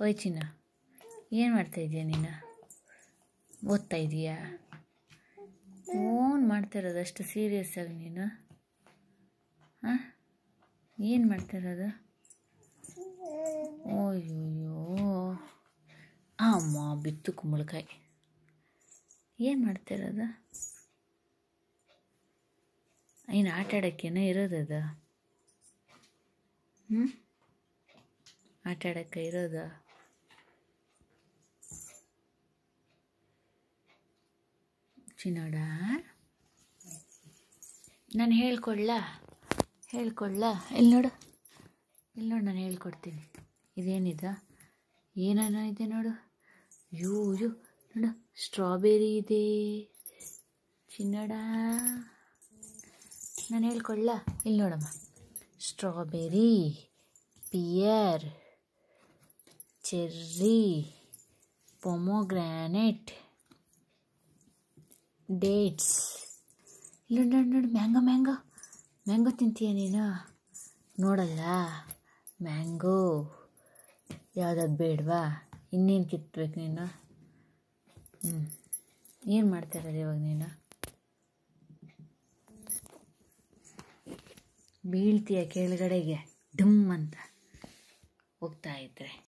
ಓಯ್ ಚಿನ್ನ, ಏನು ಮಾಡ್ತಾ ಇದೀಯ ನೀನು? ಓದ್ತಾ ಇದೀಯಾ? ಓನ್ ಮಾಡ್ತಾ ಇರೋದು ಅಷ್ಟು ಸೀರಿಯಸ್ ಆಗಿ ನೀನು? ಹಾಂ? ಏನು ಮಾಡ್ತಾ ಇರೋದು? ಓಯ್ಯೋ ಅಮ್ಮ, ಬಿತ್ತು ಕುಂಬಳಕಾಯಿ. ಏನು ಮಾಡ್ತಾ ಇರೋದು? ಏನು ಆಟ ಆಡೋಕ್ಕೇನೋ ಇರೋದದ ಹ್ಞೂ ಆಟ ಆಡೋಕ್ಕೆ ಇರೋದ. ಚಿನ್ನೋಡ. ನಾನು ಹೇಳ್ಕೊಳ್ಳಾ ಹೇಳ್ಕೊಳ್ಳಾ ಇಲ್ಲಿ ನೋಡು. ಇಲ್ಲಿ ನೋಡು ನಾನು ಹೇಳ್ಕೊಡ್ತೀನಿ. ಇದೇನಿದ? ಏನೇನೋ ಇದೆ ನೋಡು. You you. ನೋಡು, ಸ್ಟ್ರಾಬೆರಿ ಇದೆ. ಚಿನ್ನಡ. ನಾನು ಹೇಳ್ಕೊಳ್ಳಾ ಇಲ್ಲಿ ನೋಡಮ್ಮ. Strawberry, pear, cherry, pomegranate. Dates. ಇಲ್ಲ ನೋಡಿ ನೋಡಿ ಮ್ಯಾಂಗೋ ಮ್ಯಾಂಗೋ. ಮ್ಯಾಂಗೋ ತಿಂತೀಯ ನೀನು? ನೋಡಲ್ಲ. ಮ್ಯಾಂಗೋ. ಯಾವುದಾದ್ರು ಬೇಡವಾ? ಇನ್ನೇನು ಕಿತ್ಬೇಕು ನೀನು? ಹ್ಞೂ ಏನು ಮಾಡ್ತಾ ಇರೋದು ಇವಾಗ ನೀನು? ಬೀಳ್ತೀಯ ಕೆಳಗಡೆಗೆ. ಡುಮ್ ಅಂತ ಹೋಗ್ತಾ ಇದ್ರೆ.